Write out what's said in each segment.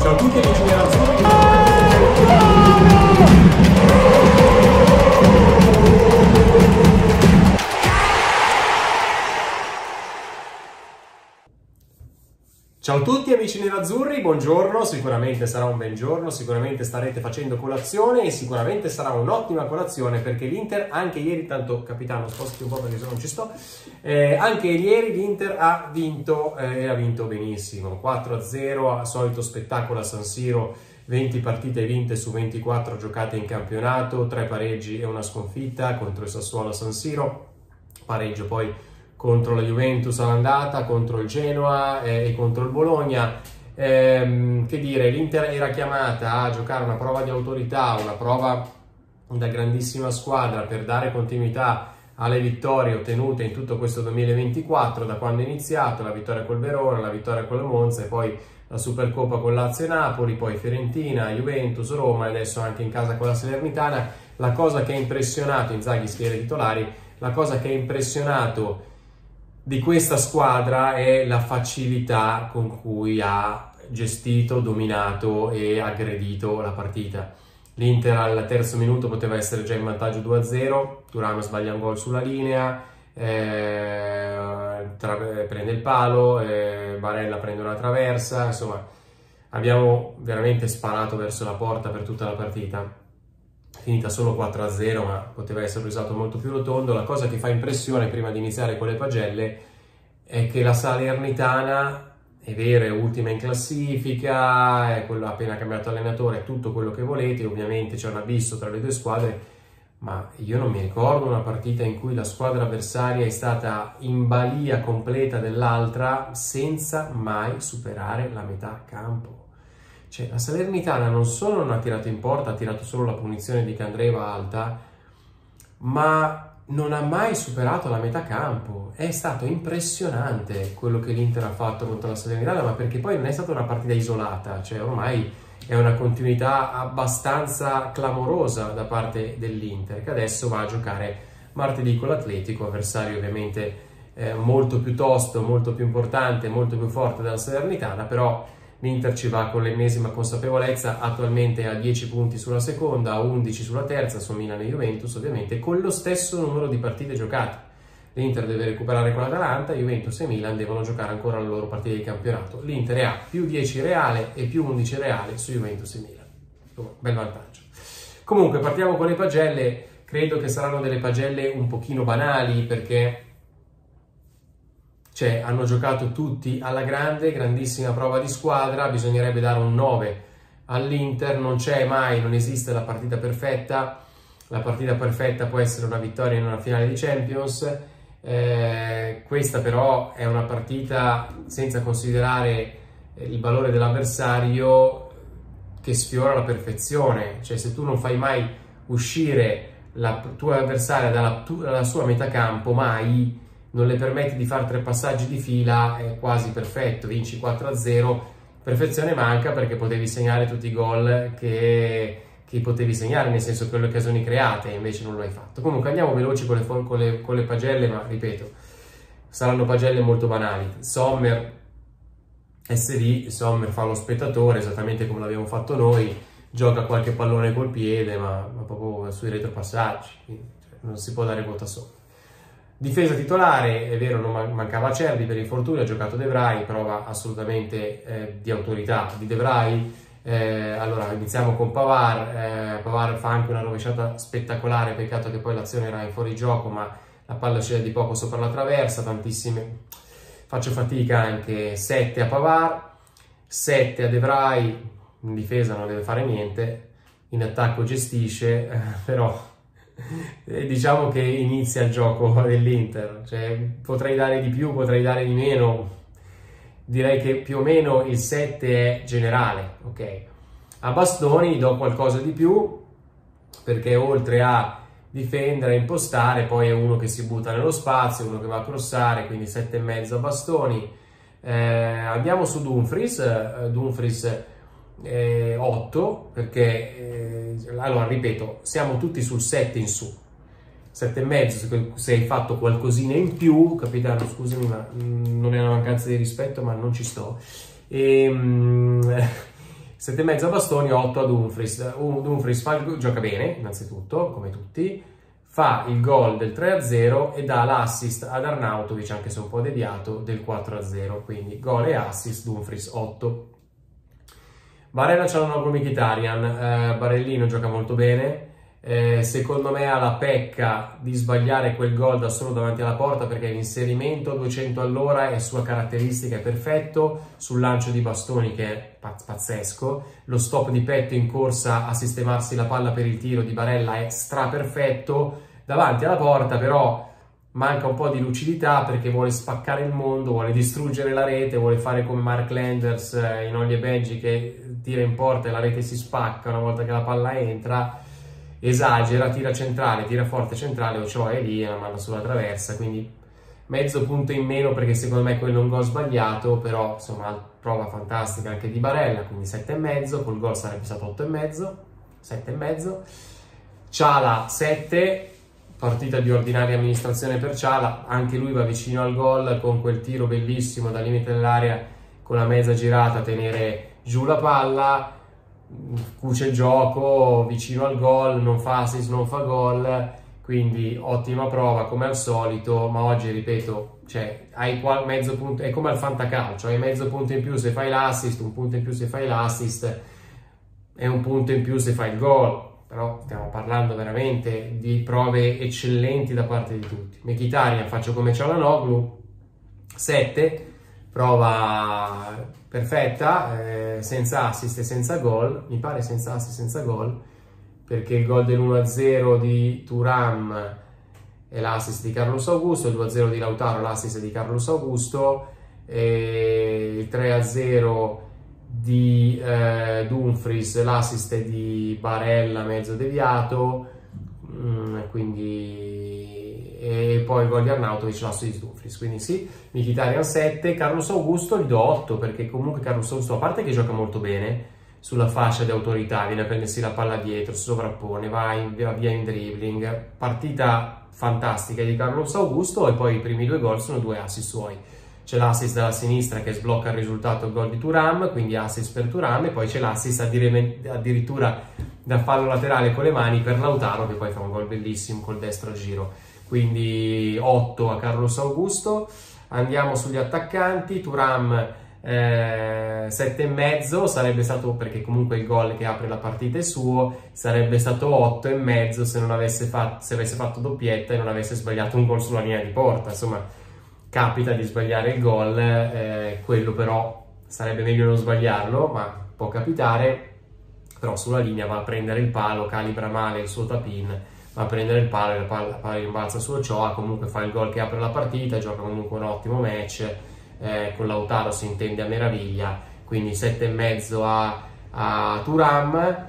Ciao a tutti amici nerazzurri. Ciao a tutti amici nerazzurri, buongiorno, sicuramente sarà un bel giorno, sicuramente starete facendo colazione e sicuramente sarà un'ottima colazione perché l'Inter anche ieri, tanto capitano spostati un po' perché se non ci sto, eh, anche ieri l'Inter ha vinto eh, e ha vinto benissimo, 4-0, solito spettacolo a San Siro, 20 partite vinte su 24 giocate in campionato, 3 pareggi e una sconfitta contro il Sassuolo a San Siro, pareggio poi contro la Juventus all'andata, contro il Genoa eh, e contro il Bologna. Eh, che dire, l'Inter era chiamata a giocare una prova di autorità, una prova da grandissima squadra per dare continuità alle vittorie ottenute in tutto questo 2024, da quando è iniziato, la vittoria col Verona, la vittoria con la Monza e poi la Supercoppa con Lazio e Napoli, poi Fiorentina, Juventus, Roma e adesso anche in casa con la Salernitana. La cosa che ha impressionato, Inzaghi schiere titolari, la cosa che ha impressionato di questa squadra è la facilità con cui ha gestito, dominato e aggredito la partita. L'Inter al terzo minuto poteva essere già in vantaggio 2-0, Turano sbaglia un gol sulla linea, eh, tra, prende il palo, eh, Barella prende una traversa, insomma abbiamo veramente sparato verso la porta per tutta la partita finita solo 4-0, ma poteva essere usato molto più rotondo. La cosa che fa impressione prima di iniziare con le pagelle è che la Salernitana è vero, è ultima in classifica, è quello appena cambiato allenatore, tutto quello che volete, ovviamente c'è un abisso tra le due squadre, ma io non mi ricordo una partita in cui la squadra avversaria è stata in balia completa dell'altra senza mai superare la metà campo. Cioè, la Salernitana non solo non ha tirato in porta, ha tirato solo la punizione di Candreva alta, ma non ha mai superato la metà campo. È stato impressionante quello che l'Inter ha fatto contro la Salernitana, ma perché poi non è stata una partita isolata, cioè ormai è una continuità abbastanza clamorosa da parte dell'Inter, che adesso va a giocare martedì con l'Atletico, avversario ovviamente eh, molto più tosto, molto più importante, molto più forte della Salernitana, però L'Inter ci va con l'ennesima consapevolezza, attualmente ha 10 punti sulla seconda, 11 sulla terza, su Milan e Juventus ovviamente, con lo stesso numero di partite giocate. L'Inter deve recuperare con l'Atalanta, Juventus e Milan devono giocare ancora le loro partite di campionato. L'Inter ha più 10 reale e più 11 reale su Juventus e Milan. bel vantaggio. Comunque partiamo con le pagelle, credo che saranno delle pagelle un pochino banali perché cioè hanno giocato tutti alla grande, grandissima prova di squadra, bisognerebbe dare un 9 all'Inter, non c'è mai, non esiste la partita perfetta, la partita perfetta può essere una vittoria in una finale di Champions, eh, questa però è una partita senza considerare il valore dell'avversario che sfiora la perfezione, cioè se tu non fai mai uscire la tua avversaria dalla, dalla sua metà campo, mai non le permetti di fare tre passaggi di fila, è quasi perfetto, vinci 4-0, perfezione manca perché potevi segnare tutti i gol che, che, potevi segnare, nel senso che le occasioni create, invece non lo hai fatto. Comunque andiamo veloci con le, con le, con le pagelle, ma ripeto, saranno pagelle molto banali. Sommer, SD, Sommer fa lo spettatore, esattamente come l'abbiamo fatto noi, gioca qualche pallone col piede, ma, ma proprio sui retropassaggi, cioè, non si può dare voto a Sommer. Difesa titolare, è vero, non mancava Cerdi per infortunio, ha giocato De Vrij, prova assolutamente eh, di autorità di De Vrij. Eh, allora, iniziamo con Pavar. Eh, Pavar fa anche una rovesciata spettacolare, peccato che poi l'azione era in fuorigioco, ma la palla scende di poco sopra la traversa, tantissime. Faccio fatica anche 7 a Pavar, 7 a De Vrij, in difesa non deve fare niente, in attacco gestisce, però diciamo che inizia il gioco dell'Inter, cioè, potrei dare di più, potrei dare di meno, direi che più o meno il 7 è generale, ok? A Bastoni do qualcosa di più, perché oltre a difendere, impostare, poi è uno che si butta nello spazio, uno che va a crossare, quindi 7,5 a Bastoni. Eh, andiamo su Dumfries, uh, Dumfries eh, 8 perché eh, allora ripeto siamo tutti sul 7 in su 7 e mezzo se hai fatto qualcosina in più capitano scusami ma mm, non è una mancanza di rispetto ma non ci sto e, ehm, 7,5 a bastoni, 8 a Dumfries. Dumfries fa gioca bene, innanzitutto, come tutti, fa il gol del 3-0 e dà l'assist ad Arnautovic, anche se un po' deviato, del 4-0. Quindi gol e assist, Dumfries 8. Barella c'ha un nuovo Mkhitaryan, eh, Barellino gioca molto bene, eh, secondo me ha la pecca di sbagliare quel gol da solo davanti alla porta perché l'inserimento a 200 all'ora è sua caratteristica, è perfetto, sul lancio di bastoni che è pazzesco, lo stop di petto in corsa a sistemarsi la palla per il tiro di Barella è straperfetto, davanti alla porta però manca un po' di lucidità perché vuole spaccare il mondo, vuole distruggere la rete, vuole fare come Mark Landers eh, in Oglie Beggi che tira in porta e la rete si spacca una volta che la palla entra esagera, tira centrale, tira forte centrale, o ciò è lì e la manda sulla traversa, quindi mezzo punto in meno perché secondo me quello è un gol sbagliato, però insomma prova fantastica anche di Barella, quindi 7,5, col gol sarebbe stato 8,5, 7,5. Ciala 7, partita di ordinaria amministrazione per Ciala, anche lui va vicino al gol con quel tiro bellissimo dal limite dell'area con la mezza girata a tenere giù la palla. Cuce il gioco vicino al gol, non fa assist, non fa gol, quindi ottima prova come al solito, ma oggi ripeto, cioè, hai qua mezzo punto, è come al fantacalcio, hai mezzo punto in più se fai l'assist, un punto in più se fai l'assist e un punto in più se fai il gol, però stiamo parlando veramente di prove eccellenti da parte di tutti. Mkhitaryan faccio come Cialanoglu, 7, prova perfetta, eh, senza assist e senza gol, mi pare senza assist e senza gol, perché il gol dell'1-0 di Turam è l'assist di Carlos Augusto, il 2-0 di Lautaro l'assist di Carlos Augusto, il 3-0 di eh, Dumfries l'assist di Barella mezzo deviato, mm, quindi e poi gol di Arnautovic l'asso di Dumfries. Quindi sì, Mkhitaryan 7 Carlos Augusto gli do 8 perché comunque Carlos Augusto a parte che gioca molto bene sulla fascia di autorità viene a prendersi la palla dietro, si sovrappone va, via in dribbling partita fantastica di Carlos Augusto e poi i primi due gol sono due assist suoi c'è l'assist dalla sinistra che sblocca il risultato gol di Turam, quindi assist per Turam e poi c'è l'assist addirittura da fallo laterale con le mani per Lautaro che poi fa un gol bellissimo col destro a giro quindi 8 a Carlos Augusto. Andiamo sugli attaccanti, Turam eh, 7,5 sarebbe stato perché comunque il gol che apre la partita è suo, sarebbe stato 8,5 se se avesse fatto doppietta e non avesse sbagliato un gol sulla linea di porta. Insomma, capita di sbagliare il gol, eh, quello però sarebbe meglio non sbagliarlo, ma può capitare. Però sulla linea va a prendere il palo, calibra male il suo tapin va a prendere il palo la palla, la palla rimbalza su Ochoa, comunque fa il gol che apre la partita, gioca comunque un ottimo match, eh, con Lautaro si intende a meraviglia, quindi 7,5 a, a Turam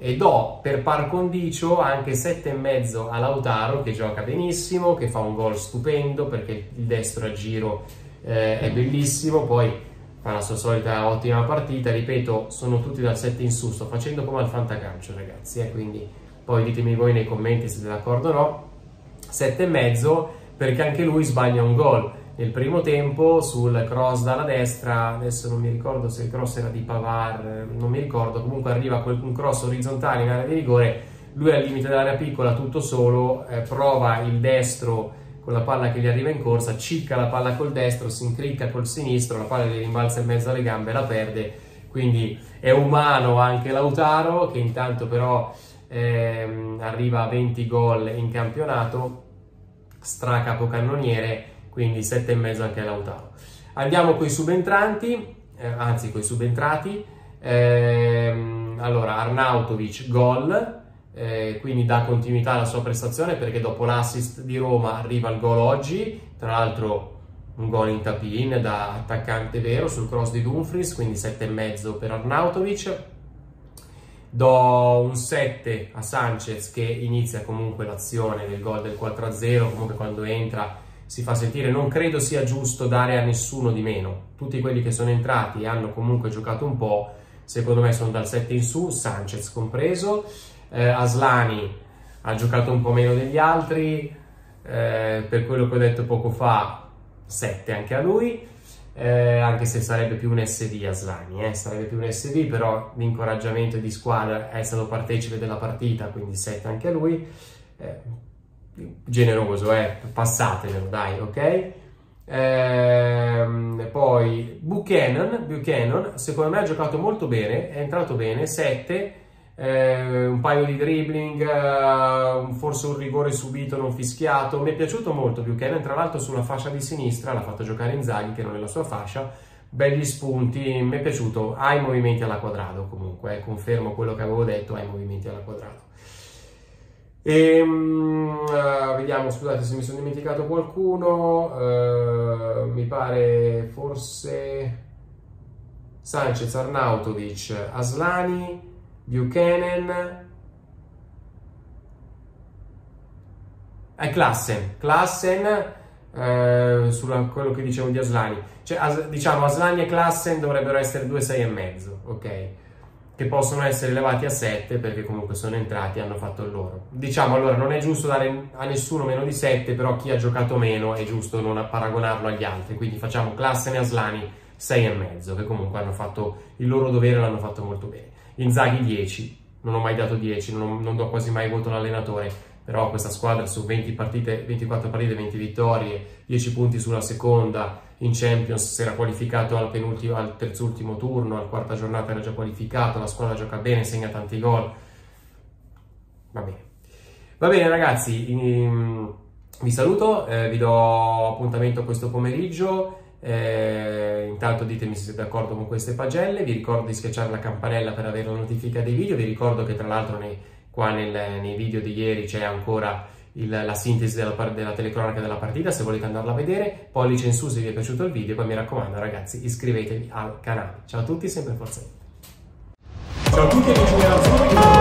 e do per par condicio anche 7,5 a Lautaro che gioca benissimo, che fa un gol stupendo perché il destro a giro eh, è bellissimo, poi fa la sua solita ottima partita, ripeto, sono tutti dal 7 in su, sto facendo come al fantacalcio ragazzi, eh, quindi poi ditemi voi nei commenti se siete d'accordo o no, 7,5 perché anche lui sbaglia un gol nel primo tempo sul cross dalla destra, adesso non mi ricordo se il cross era di Pavar, non mi ricordo, comunque arriva un cross orizzontale in area di rigore, lui al limite dell'area piccola tutto solo, eh, prova il destro con la palla che gli arriva in corsa, cicca la palla col destro, si incricca col sinistro, la palla gli rimbalza in mezzo alle gambe e la perde, quindi è umano anche Lautaro che intanto però ehm, arriva a 20 gol in campionato, stracapocannoniere, quindi 7,5 anche Lautaro. Andiamo con i subentranti, eh, anzi con i subentrati. Ehm, allora, Arnautovic gol, eh, quindi dà continuità alla sua prestazione perché dopo l'assist di Roma arriva il gol oggi, tra l'altro un gol in tapin da attaccante vero sul cross di Dumfries, quindi 7,5 per Arnautovic. Do un 7 a Sanchez che inizia comunque l'azione del gol del 4-0, comunque quando entra si fa sentire, non credo sia giusto dare a nessuno di meno. Tutti quelli che sono entrati hanno comunque giocato un po', secondo me sono dal 7 in su, Sanchez compreso. Eh, Aslani ha giocato un po' meno degli altri, eh, per quello che ho detto poco fa, 7 anche a lui. eh, anche se sarebbe più un SD Aslani, eh, sarebbe più un SD, però l'incoraggiamento di squadra è stato partecipe della partita, quindi 7 anche a lui. Eh, generoso, eh, passatemelo, dai, ok? Ehm, poi Buchanan, Buchanan, secondo me ha giocato molto bene, è entrato bene, 7, eh, un paio di dribbling, eh, forse un rigore subito non fischiato. Mi è piaciuto molto Buchanan, tra l'altro sulla fascia di sinistra l'ha fatto giocare Inzaghi che non è la sua fascia. Begli spunti, mi è piaciuto, ha i movimenti alla quadrato comunque, eh, confermo quello che avevo detto, ha i movimenti alla quadrato. E, um, uh, vediamo, scusate se mi sono dimenticato qualcuno, uh, mi pare forse Sanchez, Arnautovic, Aslani, Buchanan è Klassen, Klassen eh, su quello che dicevo di Aslani. Cioè, as, diciamo, Aslani e Klassen dovrebbero essere 2, 6 e mezzo, ok? Che possono essere elevati a 7 perché comunque sono entrati e hanno fatto il loro. Diciamo, allora, non è giusto dare a nessuno meno di 7, però chi ha giocato meno è giusto non paragonarlo agli altri. Quindi facciamo Klassen e Aslani 6 e mezzo, che comunque hanno fatto il loro dovere e l'hanno fatto molto bene. Inzaghi 10, non ho mai dato 10, non, non do quasi mai voto all'allenatore, però questa squadra su 20 partite, 24 partite, 20 vittorie, 10 punti sulla seconda, in Champions si era qualificato al, al terzultimo turno, al quarta giornata era già qualificato, la squadra gioca bene, segna tanti gol, va bene. Va bene ragazzi, in, vi saluto, eh, vi do appuntamento questo pomeriggio. Eh, intanto ditemi se siete d'accordo con queste pagelle, vi ricordo di schiacciare la campanella per avere la notifica dei video, vi ricordo che tra l'altro nei, qua nel, nei video di ieri c'è ancora il, la sintesi della, della telecronaca della partita se volete andarla a vedere, pollice in su se vi è piaciuto il video, poi mi raccomando ragazzi iscrivetevi al canale. Ciao a tutti, sempre Forza Ciao a tutti amici della